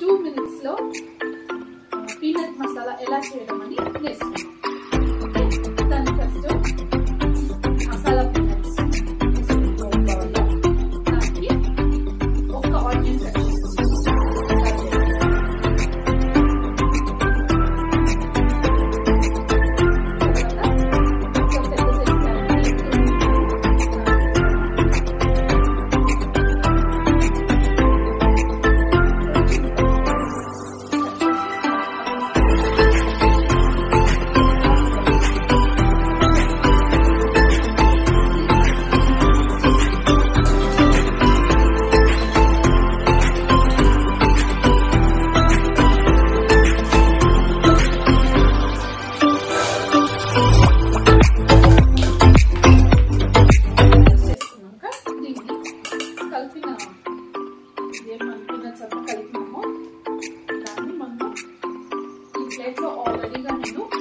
two మినిట్స్లో peanut masala ఎలా చేయడం అని నేర్చుకున్నాం 哦我的灵感很